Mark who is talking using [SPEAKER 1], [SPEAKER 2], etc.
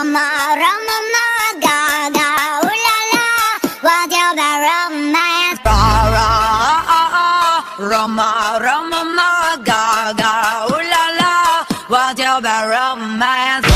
[SPEAKER 1] Rama, Rama, Rama, Gaga, ooh la la, what your romance?
[SPEAKER 2] Ra, ra, ah, ah, ah, Rama, Rama, Rama, Gaga, ooh la la, what your romance?